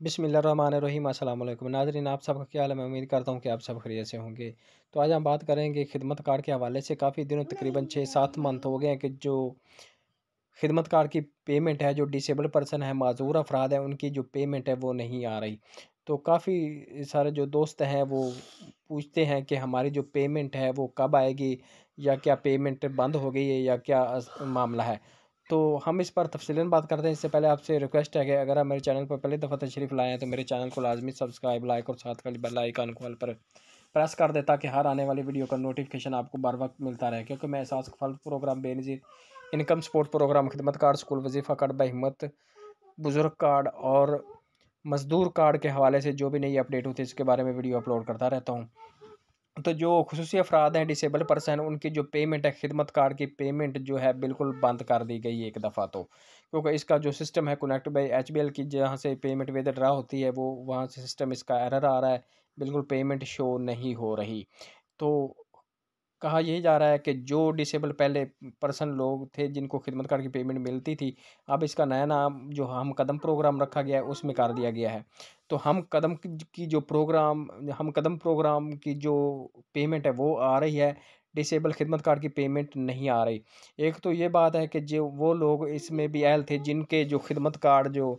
बिसमीम अल्लाम नाजरीन, आप सबका क्या हाल है? मैं उम्मीद करता हूँ कि आप सब खरीय से होंगे। तो आज हम बात करेंगे खिदमत कार्ड के हवाले से। काफ़ी दिनों तकरीबन छः सात मंथ हो गए हैं कि जो खिदमत कार्ड की पेमेंट है, जो डिसेबल पर्सन है, माजूर अफराद है, उनकी जो पेमेंट है, वो नहीं आ रही। तो काफ़ी सारे जो दोस्त हैं, वो पूछते हैं कि हमारी जो पेमेंट है, वो कब आएगी? या क्या पेमेंट बंद हो गई है, या क्या मामला है? तो हम इस पर तफसीला बात करते हैं। इससे पहले आपसे रिक्वेस्ट है कि अगर आप मेरे चैनल पर पहली दफ़ा तशरीफ़ लाए हैं तो मेरे चैनल को लाजमी सब्सक्राइब, लाइक और साथ वाली बेल आइकन कॉल पर प्रेस कर दे, ताकि हर आने वाली वीडियो का नोटिफिकेशन आपको बार वक्त मिलता रहे। क्योंकि मैं एहसास फल programme Benazir income support programme, खदमत card, school वजीफ़ा कार्ड, बहिमत, बुज़ुर्ग कार्ड और मज़दूर कार्ड के हवाले से जो भी नई अपडेट होती है, इसके बारे में वीडियो अपलोड करता रहता हूँ। तो जो खसूस अफराद हैं डिसेबल पर्सन उनकी जो पेमेंट है, खिदमत कार्ड की पेमेंट जो है, बिल्कुल बंद कर दी गई एक दफ़ा तो। क्योंकि इसका जो सिस्टम है connect by H B L की जहाँ से पेमेंट वेद ड्रा होती है, वो वहाँ से सिस्टम इसका एरर आ रहा है, बिल्कुल पेमेंट शो नहीं हो रही। तो कहा यही जा रहा है कि जो डिसेबल पहले पर्सन लोग थे, जिनको खिदमत कार्ड की पेमेंट मिलती थी, अब इसका नया नाम जो हम कदम प्रोग्राम रखा गया है, उसमें कर दिया गया है। तो हम कदम की जो प्रोग्राम हम कदम प्रोग्राम की जो पेमेंट है, वो आ रही है। डिसेबल खिदमत कार्ड की पेमेंट नहीं आ रही। एक तो ये बात है कि जो, वो लोग इसमें भी अहल थे, जिनके जो खिदमत कार्ड जो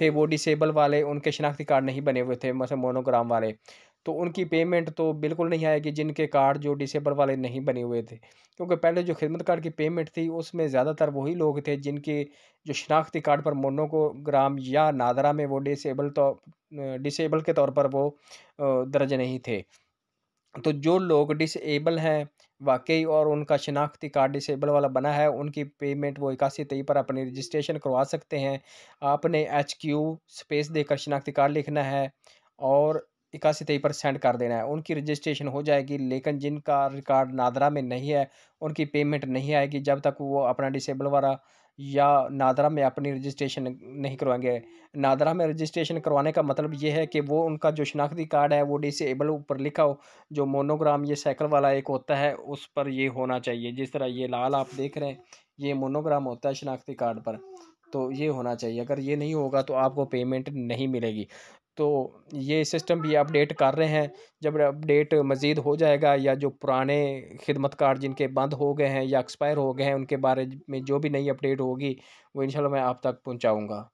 थे, वो डिसेबल वाले, उनके शनाख्ती कार्ड नहीं बने हुए थे मतलब मोनोग्राम वाले। तो उनकी पेमेंट तो बिल्कुल नहीं आएगी, जिनके कार्ड जो डिसेबल वाले नहीं बने हुए थे। क्योंकि पहले जो खिदमत कार्ड की पेमेंट थी, उसमें ज़्यादातर वही लोग थे जिनके जो शनाख्ती कार्ड पर मोनोग्राम या नादरा में वो डिसेबल तो डिसेबल के तौर पर वो दर्ज नहीं थे। तो जो लोग डिसेबल हैं, वाकई और उनका शनाख्ती कार्ड डिसेबल वाला बना है, उनकी पेमेंट वो इक्यासी तेई पर अपनी रजिस्ट्रेशन करवा सकते हैं। आपने एच क्यू स्पेस देकर शनाख्ती कार्ड लिखना है और इक्यासी तेई पर सेंड कर देना है। उनकी रजिस्ट्रेशन हो जाएगी, लेकिन जिनका रिकॉर्ड नादरा में नहीं है, उनकी पेमेंट नहीं आएगी जब तक वो अपना डिसेबल वाला या नादरा में अपनी रजिस्ट्रेशन नहीं करवाएँगे। नादरा में रजिस्ट्रेशन करवाने का मतलब ये है कि वो उनका जो शनाख्ती कार्ड है, वो डिसेबल ऊपर लिखा हो, जो मोनोग्राम ये साइकिल वाला एक होता है, उस पर ये होना चाहिए। जिस तरह ये लाल आप देख रहे हैं, ये मोनोग्राम होता है शनाख्ती कार्ड पर तो ये होना चाहिए। अगर ये नहीं होगा तो आपको पेमेंट नहीं मिलेगी। तो ये सिस्टम भी अपडेट कर रहे हैं। जब अपडेट मज़ीद हो जाएगा या जो पुराने खिदमत कार्ड जिनके बंद हो गए हैं या एक्सपायर हो गए हैं, उनके बारे में जो भी नई अपडेट होगी, वो इंशाल्लाह मैं आप तक पहुंचाऊँगा।